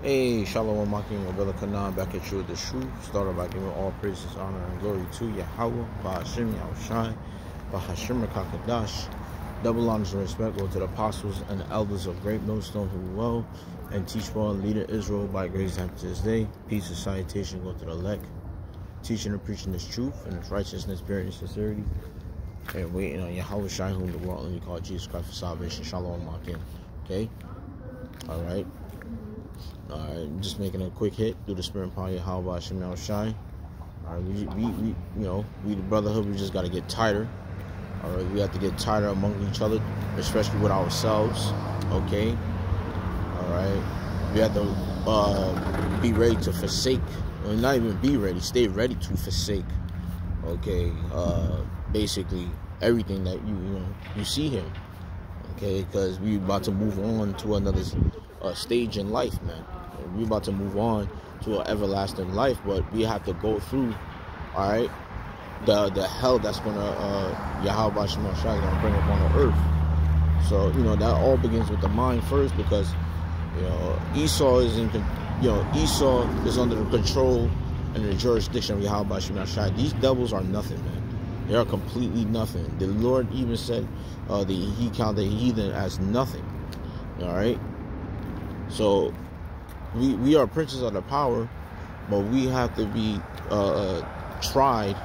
Hey, Shalom, Makim, Abela Kanan, back at you with the truth. Started by giving all praises, honor, and glory to Yahweh, Bahashim, Yahushai, Bahashim, Kakadash. Double honors and respect go to the apostles and the elders of Great Millstone who well and teach well and lead Israel by grace after this day. Peace and salutation go to the elect, teaching and preaching this truth and its righteousness, spirit, and sincerity. And waiting on Yahweh Shai, whom the world only called Jesus Christ for salvation. Shalom, Makim. Okay? All right. Alright, just making a quick hit through the spirit power of Yahweh Shemal Shai. Alright, we, we, we, you know, we the brotherhood, we just got to get tighter. Alright, we have to get tighter among each other, especially with ourselves. Okay? Alright, we have to uh, be ready to forsake, well, not even be ready, stay ready to forsake. Okay, uh, basically everything that you, you know, you see here. Okay, because we about to move on to another uh, stage in life, man we're about to move on to an everlasting life, but we have to go through, all right, the the hell that's gonna uh, Yahweh Shema gonna bring upon the earth. So you know that all begins with the mind first, because you know Esau is in, you know Esau is under the control and the jurisdiction of Yahweh Shema These devils are nothing, man. They are completely nothing. The Lord even said uh, the He counted heathen as nothing. All right. So we we are princes of the power, but we have to be uh, tried,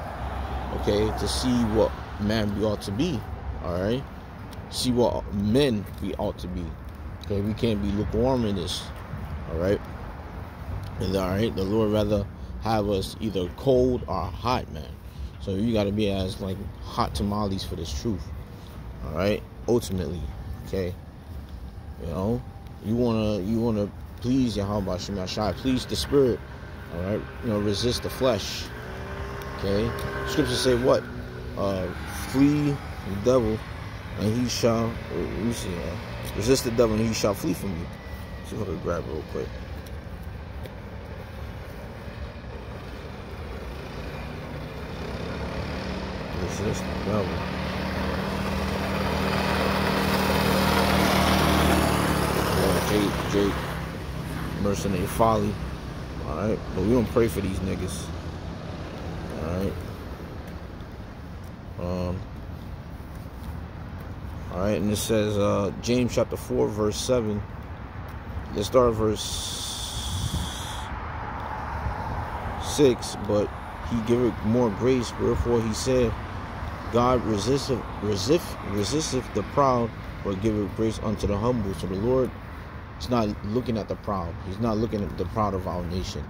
okay, to see what man we ought to be. All right, see what men we ought to be. Okay, we can't be lukewarm in this. All right, and all right, the Lord rather have us either cold or hot, man. So you got to be as like hot tamales for this truth. All right, ultimately, okay. You know, you wanna you wanna please Yahweh Shai, please the spirit. All right, you know, resist the flesh. Okay, scriptures say what? Uh, flee the devil, and he shall. Let me see. Uh, resist the devil, and he shall flee from you. Let's grab real quick. Resist the devil. Jake, mercenary folly. Alright, but we don't pray for these niggas. Alright. Um Alright, and it says uh James chapter 4, verse 7. Let's start verse 6, but he giveth more grace, wherefore he said, God resisteth resist resisteth the proud, but giveth grace unto the humble. So the Lord He's not looking at the proud. He's not looking at the proud of our nation.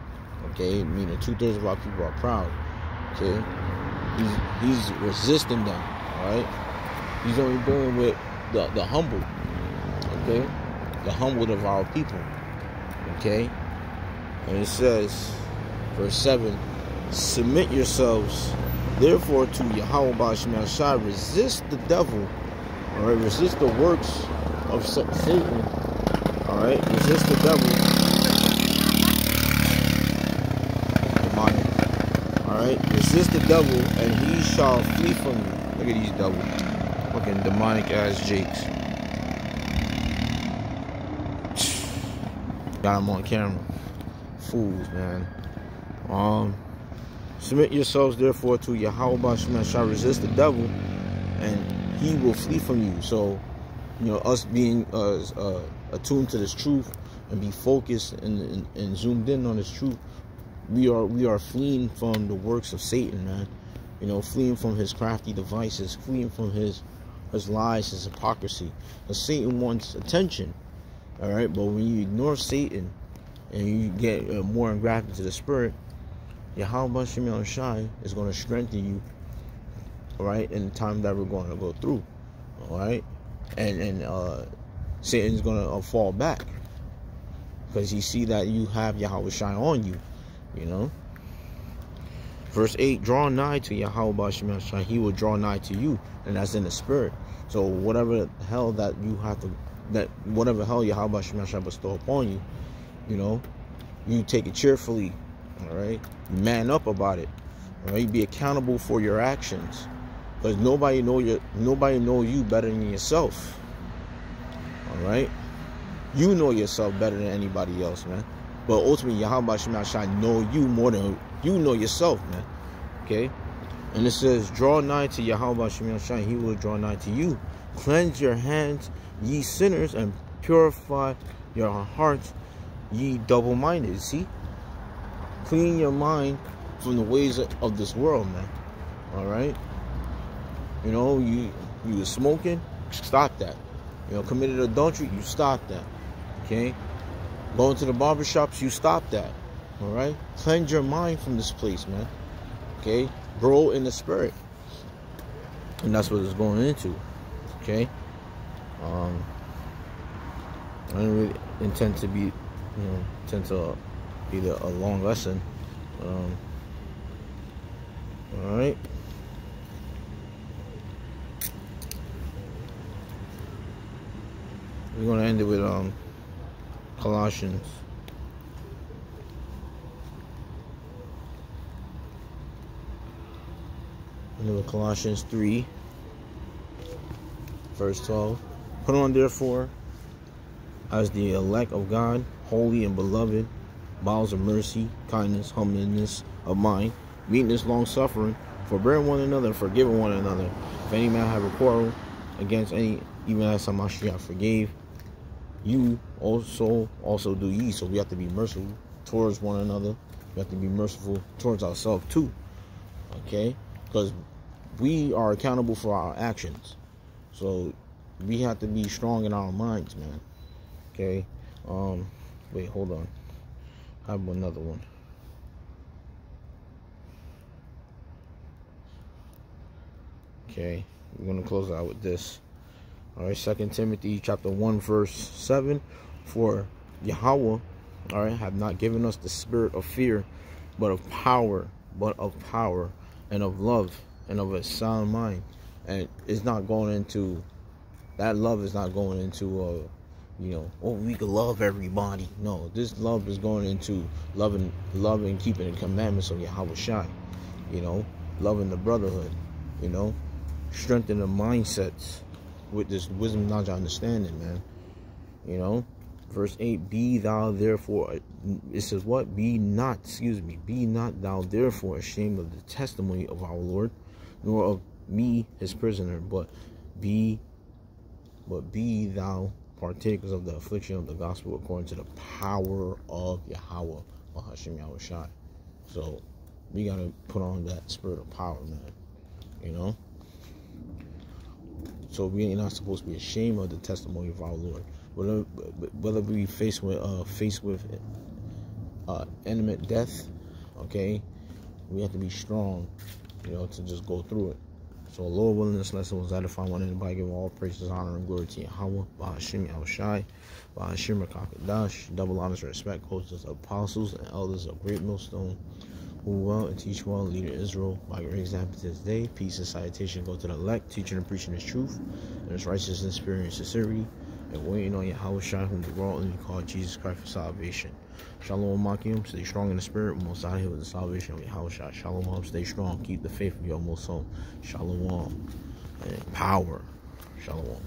Okay, meaning two thirds of our people are proud. Okay, he's he's resisting them. All right, he's only dealing with the the humble. Okay, the humbled of our people. Okay, and it says, verse seven: Submit yourselves, therefore, to Yahweh Bashman Shai. Resist the devil. Right, resist the works of Satan Alright, resist the devil. Demonic. Alright, resist the devil and he shall flee from you. Look at these devil. Fucking demonic ass jakes. Got him on camera. Fools, man. Um, submit yourselves therefore to Yahweh shall resist the devil and he will flee from you. So, you know, us being uh, uh attuned to this truth and be focused and, and, and zoomed in on this truth, we are we are fleeing from the works of Satan, man. You know, fleeing from his crafty devices, fleeing from his his lies, his hypocrisy. Because Satan wants attention, all right. But when you ignore Satan and you get uh, more engrafted to the Spirit, Yahweh Shimon Shai is going to strengthen you, all right, in the time that we're going to go through, all right, and and uh, Satan's gonna uh, fall back because he see that you have Yahweh shine on you, you know. Verse 8, draw nigh to Yahweh Shai, he will draw nigh to you, and that's in the spirit. So whatever hell that you have to, that whatever hell Yahweh Shai bestow upon you, you know, you take it cheerfully, all right? You man up about it, all right? Be accountable for your actions, because nobody know your, nobody know you better than yourself. All right? You know yourself better than anybody else, man. But ultimately, Yahweh Shema Shai know you more than you know yourself, man. Okay? And it says, Draw nigh to Yahweh Shema Shai, he will draw nigh to you. Cleanse your hands, ye sinners, and purify your hearts, ye double minded. See? Clean your mind from the ways of this world, man. All right? You know, you you were smoking, stop that. You know, committed adultery, you stop that. Okay? Going to the barbershops, you stop that. All right? Cleanse your mind from this place, man. Okay? Grow in the spirit. And that's what it's going into. Okay? Um, I don't really intend to be, you know, intend to be the, a long lesson. Um, all right. We're gonna end it with um Colossians. End with Colossians 3, verse 12. Put on therefore as the elect of God, holy and beloved, bowels of mercy, kindness, humbleness of mind, meekness, long suffering, forbearing one another, forgiving one another. If any man have a quarrel against any, even as Hamashiach forgave, you also also do ye. So we have to be merciful towards one another. We have to be merciful towards ourselves too. Okay? Because we are accountable for our actions. So we have to be strong in our minds, man. Okay? Um wait, hold on. I have another one. Okay, we're gonna close out with this. All right, Second Timothy chapter one verse seven. For Yahweh, all right, have not given us the spirit of fear, but of power, but of power and of love and of a sound mind. And it's not going into that love is not going into uh you know, oh we can love everybody. No, this love is going into loving loving keeping the commandments of Yahweh Shai. You know, loving the brotherhood, you know, strengthening the mindsets with this wisdom, knowledge, understanding, man. You know, verse 8 Be thou therefore, uh, it says what? Be not, excuse me, be not thou therefore ashamed of the testimony of our Lord, nor of me his prisoner, but be, but be thou partakers of the affliction of the gospel according to the power of Yahweh, Hashem Yahweh So we gotta put on that spirit of power, man. You know? So we are not supposed to be ashamed of the testimony of our Lord. Whether, whether we face with uh, faced with uh, intimate death, okay, we have to be strong, you know, to just go through it. So, Lord willing, this lesson was edifying. Want anybody give all praises, honor, and glory to Yahweh, Bahashim Yahushai, Bahashim Rakakadash, double honors and respect, hosts apostles and elders of Great Millstone who well and teach well, leader Israel by your example to this day. Peace and salutation go to the elect, teaching and preaching his truth, and his righteousness, spirit, and sincerity, and waiting on Yahweh Shai, whom the world only called Jesus Christ for salvation. Shalom Makim, stay strong in the spirit, most out here with the salvation of Yahweh Shai. Shalom, stay strong, keep the faith of your most soul. Shalom, and power. Shalom.